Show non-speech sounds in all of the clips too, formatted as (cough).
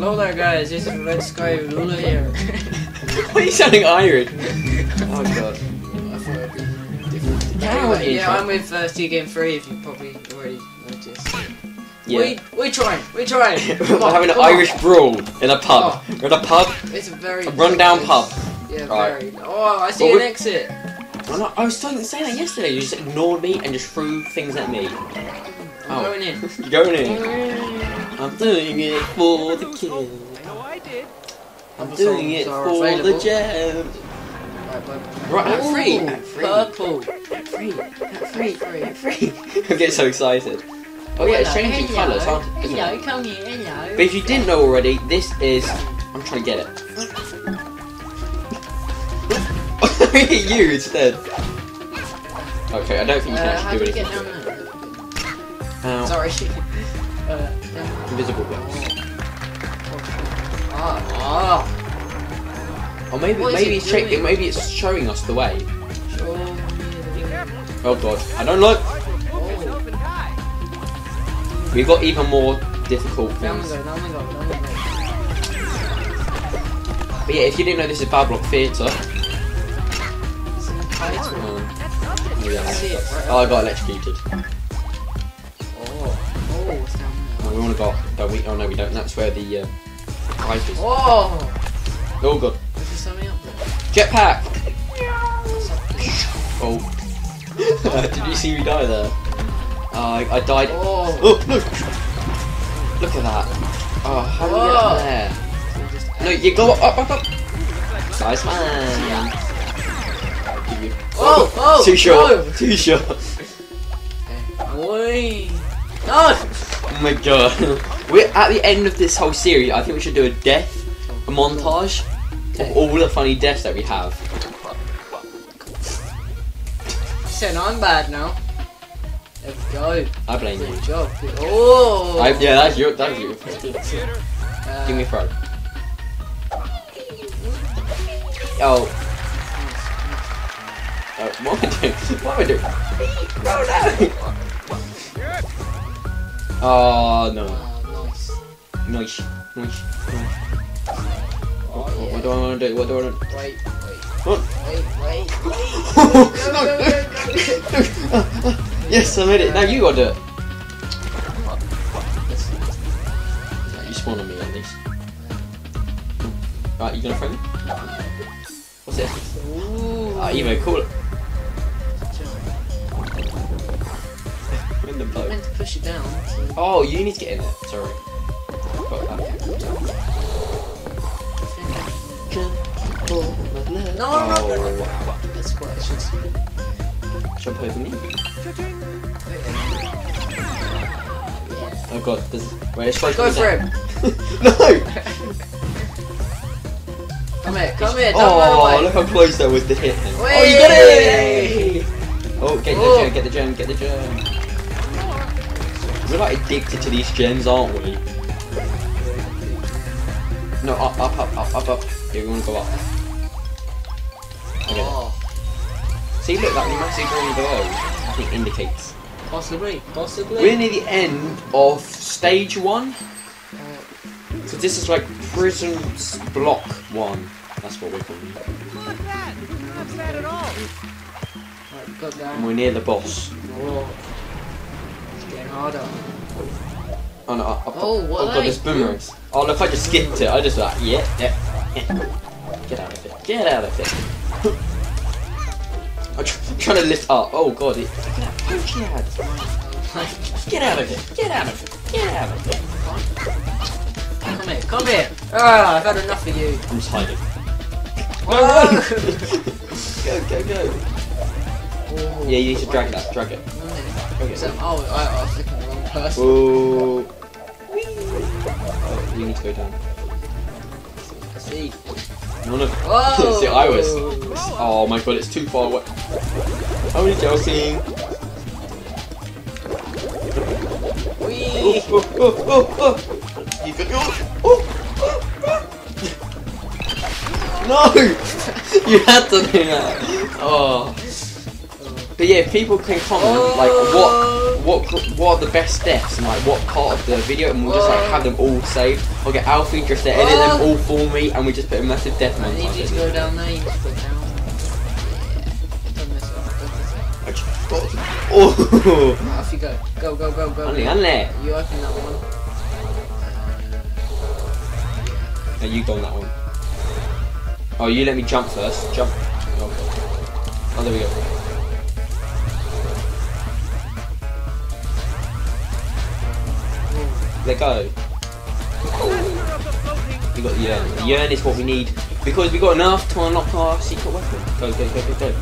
Hello there, guys. This is Red Sky Ruler here. (laughs) Why are you sounding Irish? Oh god. I thought it'd be different. Yeah, it would be Anyway, yeah, fun. I'm with uh, C Game 3, if you probably already noticed. Yeah. We, we trying, (laughs) we're trying. We're on, having an on. Irish brawl in a pub. We're in a pub. It's a very... A rundown pub. Yeah, Right. very. Oh, I see Well, an exit. I'm not- I was saying saying that yesterday. You just ignored me and just threw things at me. I'm Oh. going in. (laughs) You're going in. I'm doing it for the kill. I'm doing it are for the available. jam. Right, but- Right, at three, Ooh, at three. Purple. Free, free, free, free. I get so excited. Oh yeah, it's changing Hello, colours, aren't it? Isn't Hello, it? come here, hello. But if you didn't know already, this is. I'm trying to get it. (laughs) you instead. Okay, I don't think you can Uh, how actually do do we get anything. down there? Ow. Sorry. (laughs) uh, down. Invisible blocks. Ah, Or maybe What maybe it it's doing? maybe it's showing us the way. Show me the- Oh god, I don't look. Oh, We've got even more difficult down we things. go, down we go, down we go. But yeah, if you didn't know this is BattleBlock Theatre. It's in the. I yeah. Oh, I got electrocuted. We want to go. Don't we? Oh no, we don't. That's where the uh, prize is. Oh, Oh god. is there something up there? Jetpack. There? Oh. (laughs) Did you see me die there? Uh, I, I died. Oh, Oh look! Look at that. Oh, how do you get up there? so just- No, you go up, up, up, up. Nice man. Oh, oh, Too short. no. Too short. Okay. Oi. No. Oh my god. (laughs) We're at the end of this whole series. I think we should do a death, a montage of all the funny deaths that we have. Saying I'm bad now. There we go. I blame you. Good job. Oh. I, yeah, that's you. That's you. Uh, Give me a throw. Oh. Oh, what am I doing? (laughs) What am I doing? Oh no! (laughs) Oh no. uh, nice. Nice. Nice. Nice. Oh, What, yeah. what do I want to do? What do I want to do? Wait, wait, What? wait, (laughs) wait. no, no, no. yes, I made it. Now you gotta do it. You spawn on me at least. Right, you gonna throw me? What's it? Ooh. Ah, you may The I boat. meant to push it down. So Oh, you need to get in there. Sorry. No, no, no, no, no. Oh, That's what I should say. jump over me. Oh god, this wait, it's straight Go for him. (laughs) no! Come here, come here. Don't Oh, away. look how close that was to hit him. Oh, you got it! Oh, get the Oh. gem, get the gem, get the gem. We're like addicted to these gems, aren't we? No, up, up, up, up, up, up. Yeah, we want to go up. Okay. Oh, See, look, that massive green below, I think indicates. possibly, possibly. We're near the end of stage one. So this is like prison block one. That's what we're calling it. right, got And we're near the boss. Whoa. Getting harder. Oh no, up, Oh, what oh god, they? there's boomerangs. Oh look, I just skipped it. I just like, yeah, yeah, yeah. Get out of it. Get out of it. (laughs) I'm tr- trying to lift up. Oh god, it, look at that punch he had. (laughs) Get out of it. Get out of it. Get out of it. Come here, come here. Ah, I've had enough of you. I'm just hiding. Whoa. (laughs) go, go, go. Oh, Yeah, you need to drag that. Drag it. Here. Okay. So, oh, I, I was the wrong person. Whoa. Oh, we need to go down. I see. No, no. Whoa. (laughs) See, I was. Oh my god, it's too far away. I'm only joking. Whee. Oh, oh, oh, oh, oh. You could. Oh, oh, oh. No! (laughs) you had to do that. Oh. But yeah, people can comment like what oh. what what are the best deaths and like what part of the video, and we'll just like have them all saved. I'll get Alfie just to edit them oh. all for me, and we just put a massive death I need you to montage. go down there. You to go down. Yeah. Don't mess up. Don't mess up. I just- Oh, Right, off you go. Go, go, go, go. Anle, go. anle. You open that one. No, you go on that one. Oh, you let me jump first. Jump. Oh, oh there we go. Let go. We got the urn. The urn is what we need because we got enough to unlock our secret weapon. Go, go, go, go, go.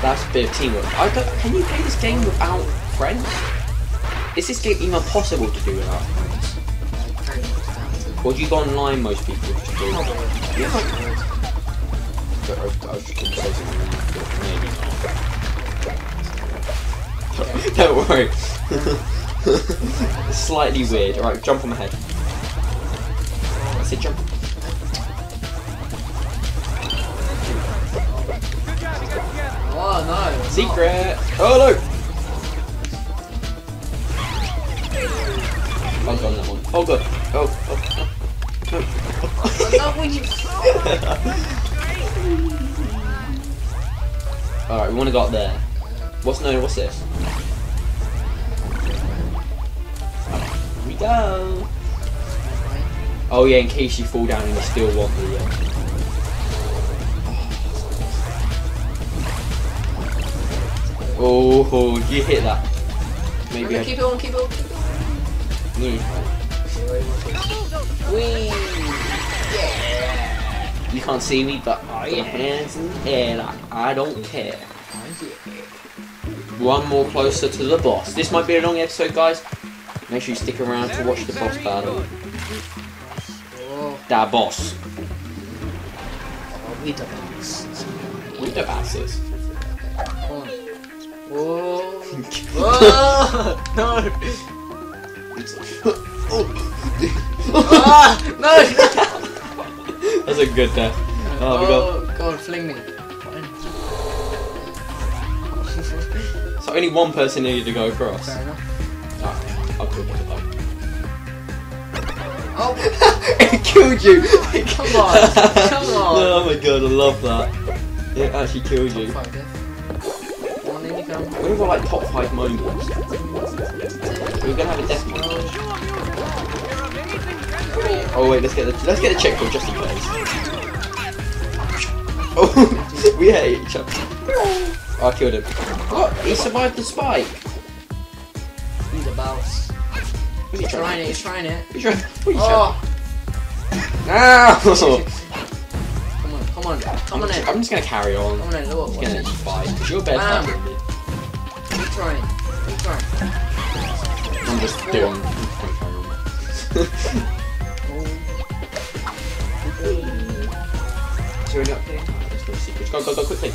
That's a bit of teamwork. I don't, can you play this game without friends? Is this game even possible to do without friends? Very much down to- Or do you go online most people just do? But I, I was just something really good. Maybe not. (laughs) Don't worry. It's (laughs) Slightly weird. Alright, jump on my head. I said jump. Oh no. Secret! Oh no! Oh god, that one. Oh god. Oh, oh, Oh, no, oh. Alright, we wanna go up there. What's no, what's this? Go! Oh yeah, in case you fall down and you still want the. Uh... Oh, you hit that. Maybe I. keep it on, keep it on, keep it on. Yeah. Wee. Yeah. You can't see me, but I my hands in the air like I don't care. One more closer to the boss. This might be a long episode, guys. Make sure you stick around to watch the boss battle. Da boss. oh, we the boss. With the basses. Come. Whoa. (laughs) Whoa. (laughs) No. Ah, no. (laughs) That's a good death. Oh, we. Oh, go on, fling me. So only one person needed to go across. Fair enough. Oh, it killed you! Come on, (laughs) come on. Oh my god, I love that. It actually killed you. Fuck it. Come you come. What like top five moments? We're gonna have a death montage. Oh wait, let's get the let's get the checkpoint just in case. (laughs) Oh, (laughs) we hate each other. Oh, I killed him. What? He survived the spike. He's trying it, he's trying it. You trying? You Oh, trying? come on, come on, come on I'm, in. I'm just gonna carry on. Come on in, look I'm what gonna you fight. 'cause You're better than me. Keep trying, keep trying. I'm just doing. (laughs) I'm just gonna carry on. Is there any update? Oh, there's no secrets. Go, go, go, quickly.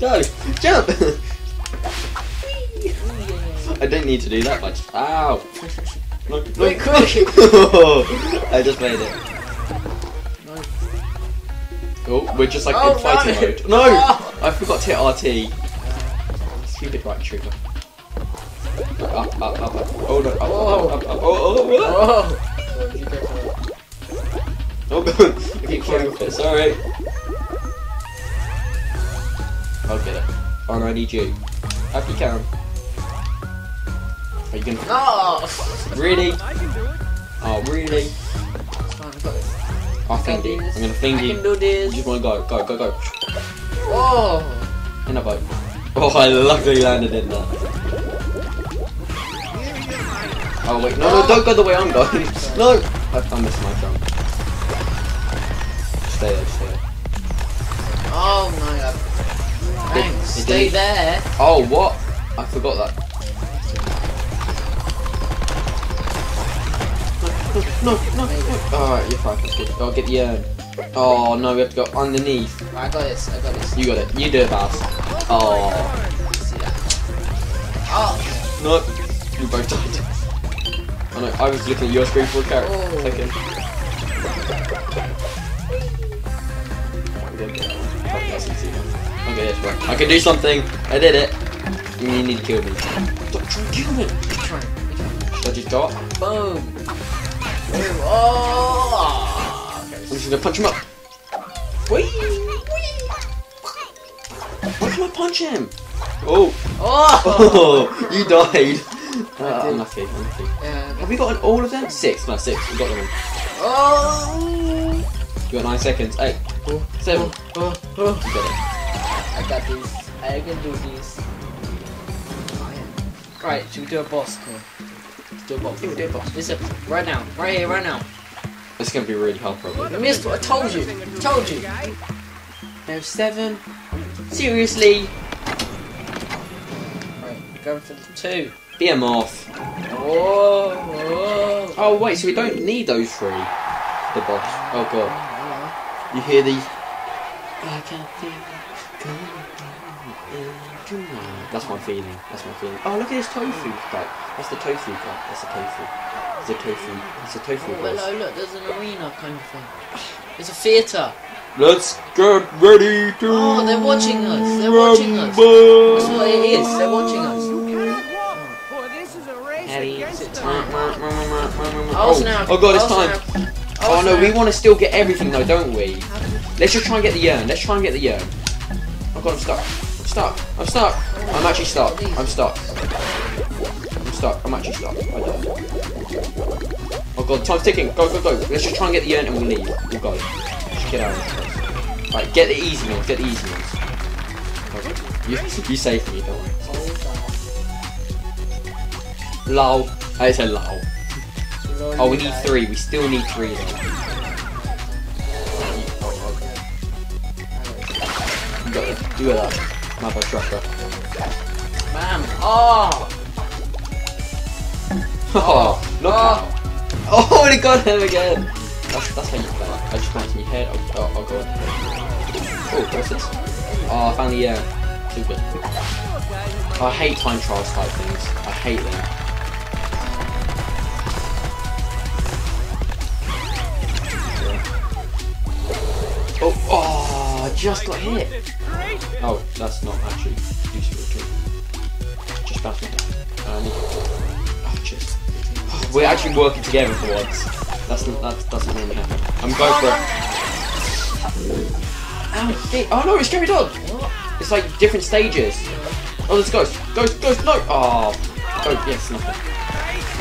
Go! Jump! (laughs) I didn't need to do that much. Ow! No, no. Quick, (laughs) quick. I just made it. No. Oh, we're just like Oh, in fighting no. mode. No! Oh. I forgot to hit RT. Uh, Stupid right trigger. Up, up, up, up. Oh no, up, Whoa. up, up, up. Oh, oh, oh. Oh! oh (laughs) well, you go for it. Oh I keep falling off it, sorry. I'll get it. Oh no, I need you. Up you can. Are you gonna... No! Really? Oh, really? I this. I'll oh, I fling you. I'm gonna fling I you. can do You just wanna go, go, go, go. Oh! In a boat. Oh, I luckily landed in that. Oh wait, no, no, don't go the way I'm going. (laughs) No! I, I missed my jump. Stay there, stay there. Oh my god. Thanks. It Stay did. there. Oh, what? I forgot that. No, no, no, no. Alright, you're fine. Good. I'll get the urn. Oh, no, we have to go underneath. Right, I got this. I got this. You got it. You do it, Bass. Oh, See that? Oh! no. We both died. Oh no, I was looking at your screen for a carrot. Oh. Second. Okay. Okay, that's easy enough. Okay, Look at this? I can do something. I did it. You need to kill me. Don't try to kill me. Try. Should I just go up? Boom. Boom. Oh. I'm just gonna punch him up. Whee! Why can I punch him? Oh! Oh. Oh! (laughs) You died! Uh, I did. unlucky, unlucky. Yeah. Have we got all of them? Six. No, six. We got them all. Oh. You got nine seconds. Eight. Oh. Seven. Oh. Oh. You got it. I got this. I can do this. Right, should we do a boss? Come on. Let's do a boss. Yeah, we'll do a boss. Listen, right now, right here, right now. It's gonna be really hard, probably. I missed what I told you. Told you. No, seven. Seriously? Right, going for the two. Be a moth. Oh, oh. Oh, wait, so we don't need those three. The boss. Oh, God. You hear these? I can feel it coming tonight. That's my feeling. That's my feeling. Oh, look at this tofu guy. That's the tofu guy. That's the tofu. It's a tofu. It's a tofu Oh, boss. hello, look, there's an arena kind of thing. There's a theatre. Let's get ready to. Oh, they're watching us. They're watching us. That's what it is. They're watching us. Boy, this is a race Eddie. against Oh, Oh, oh god, it's Oh, time. snap. Oh no, we want to still get everything though, don't we? Let's just try and get the urn. Let's try and get the urn. Oh god, I'm stuck. I'm stuck. I'm stuck. I'm actually stuck. I'm stuck. I'm stuck. I'm actually stuck. I died. Oh god, time's ticking. Go, go, go. Let's just try and get the urn and we'll leave. We'll go. Just get out of this. Right, get the easy ones. Get the easy ones. You, you saved me, don't worry. Lol. I said lol. Oh, we need three. We still need three though. Got it. That. My bad, Tracker. Bam. Oh. Oh, look Oh. Oh, and it got him again. That's, that's how you play. I just went to my head. Oh, oh, oh god. Oh, what's this? Oh, I found the air. Super. I hate time trials type things. I hate them. Oh, oh, I just got hit. Oh, that's not actually useful at all. Just my head. Uh, I need Oh, just. We're actually working together for once. That's not, that doesn't really happen. I'm going for it. Oh no, it's carried on. It's like different stages. Oh, there's ghost. Ghost, ghost, no. Oh, go. Yes, nothing.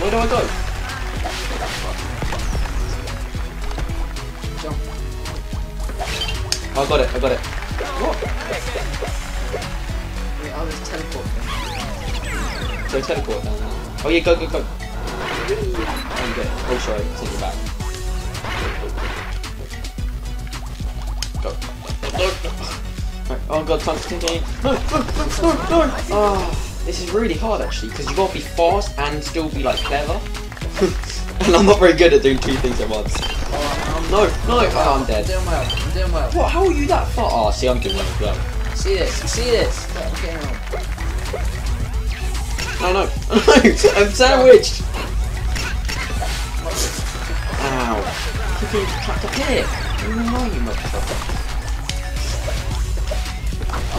Where do I go? Oh, I got it. I got it. What? Wait, oh, there's teleport thing. So teleport down there. Oh yeah, go, go, go. Get it. Oh, sorry, take it back. Go. Right, Oh god, time's ticking. No, no, no, no, no. Oh, this is really hard actually, because you've gotta be fast and still be like clever. (laughs) and I'm not very good at doing two things at once. Oh, I'm, No, no, oh, oh, I'm I'm dead. doing well. I'm doing well. What? How are you that far? Oh, see, I'm doing well as well. See this? See this? Look, I'm getting on. No, no, no, (laughs) I'm sandwiched. Ow. Being trapped up here. No, you motherfucker.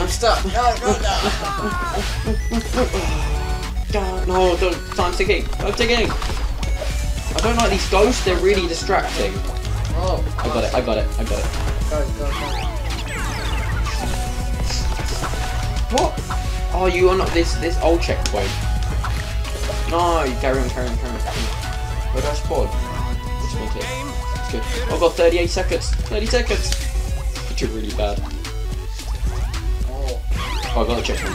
I'm stuck. No, no, no. God, no, don't. Time's ticking. I'm ticking. I don't like these ghosts. They're really distracting. Oh, I got it. I got it. I got it. go, go, go. What? Oh, you unlocked this this old checkpoint. No, you carry on, carry on, carry on. Where do I spawn? It's good. I've got 38 seconds. 30 seconds. Which are really bad. Oh, Oh, I got the checkpoint.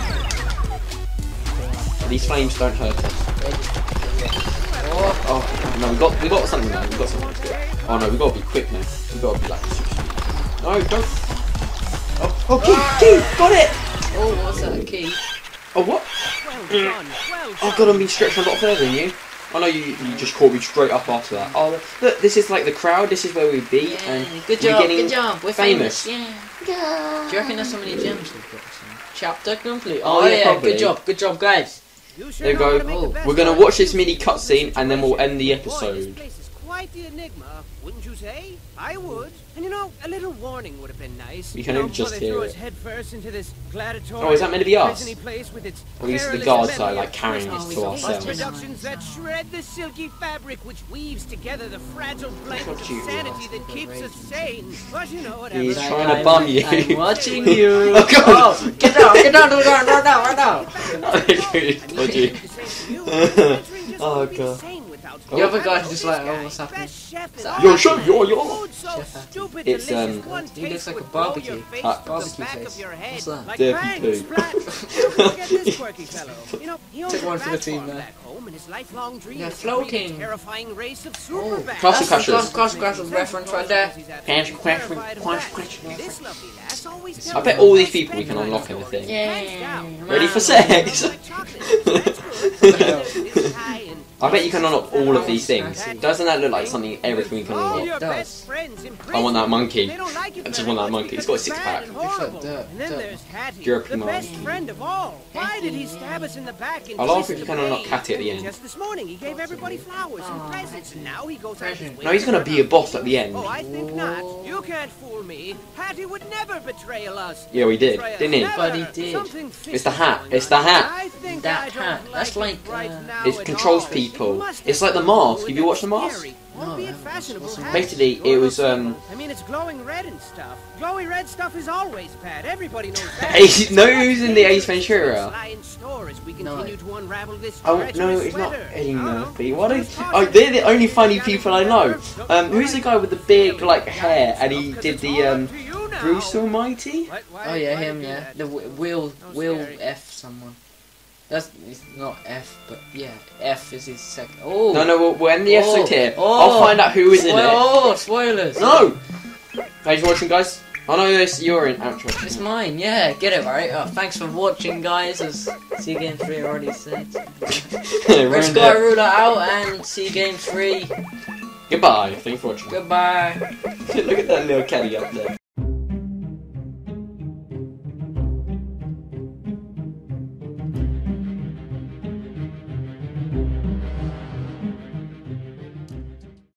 These flames don't hurt us. oh, Oh no, we got we got something now. We got something. That's good. Oh no, we gotta be quick now. We gotta be like. super speed. No, don't. Oh, oh, key, ah! key, got it. oh, what's that? A key? Oh what? Well done, well Oh god, I'm being stretched a lot further than you. Oh, I know you, you just caught me straight up after that. Oh look, this is like the crowd. This is where we'd be, Yeah, and good we're job, good job. We're famous. famous. Yeah. Do you reckon there's so many gems we've got? Chapter complete. Oh, Oh, yeah, yeah, good job, good job, guys. You There you sure know how to go. make the best We're gonna watch this mini cutscene, and then we'll end the Boy, episode. this place is quite the enigma, wouldn't you say? I would. And you know, a little warning would have been nice. You can know, only just hear it. us head first into this gladiatorial Oh, is that meant to be us? prisony place with its At least the guards medley are, like, carrying us to ourselves. Productions that shred the silky fabric which weaves together the fragile blanket of you sanity that keeps us sane. But you know, whatever. He's trying to bum you. I'm (laughs) watching you. Oh, God. Oh, get down, get down, get down, right now, right now. Dodgy. Oh, God. The other guy's just like, oh, what's happening? Yo, chef, yo, yo. Chef. It's, um, He looks like a barbecue. Uh, barbecue face. What's that? Like Dirty bang, poo. splat. Look at this (laughs) quirky fellow. You know, he owns Took a one for the rat team farm there. back home, and his lifelong dream Yeah, is to breed a floating. terrifying race of Oh, superbats. Castle that's Crashers. the Cross Cross Crashers reference right there. Castle Crash- Crash- Crash- This lovely lass always I tells bet me all about these people we can friends unlock in I the know. thing. Hands down. Ready for Wow. sex? (laughs) I bet you can unlock all of these things. Doesn't that look like something everything we can all unlock? It does. best friends in I want that monkey. They don't like you I just want that monkey. It's because got a six pack. and Looks like horrible. then there's Hatty, the monkey. best friend of all. Why did he stab us in the back and I love if you can unlock blade? Hatty at the end. Just this morning, he gave everybody flowers and presents, and now he goes out his Present. way No, he's gonna be a boss at the end. Oh, I think not. You can't fool me. Hatty would never betray us. Yeah, we did, didn't he? But he did. It's the hat. It's the hat. That hat. That's like like, it uh, It controls all. People. It's like The Mask. do Have you with watched The Mask? No, albeit I haven't. fashionable What's the hat. Basically, it was, um, I mean, it's glowing red and stuff. Glowy red stuff is always bad. Everybody knows that. (laughs) Ace, no, who's in the Ace Ventura? Lie in store as we No. continue to unravel this Oh no, treacherous it's not sweater. Eddie I don't. Murphy. What is? Toss Oh, they're the only funny people I know. Um, who's the guy with the big like hair and he did the um Bruce Almighty? Oh yeah, him, yeah. The Will Will. F someone. That's it's not F, but yeah, F is his second. Oh No, no, we'll, we'll end the Oh. here. Oh. I'll find out who is in it. Oh, spoilers! No. Thanks for watching, guys. I know this. You're in outro. It's mine, yeah, get it right. Oh, thanks for watching, guys. As C Game 3 already said. Sky (laughs) it. Ruler out and C Game 3. Goodbye. Thanks for watching. Goodbye. (laughs) Look at that little caddy up there.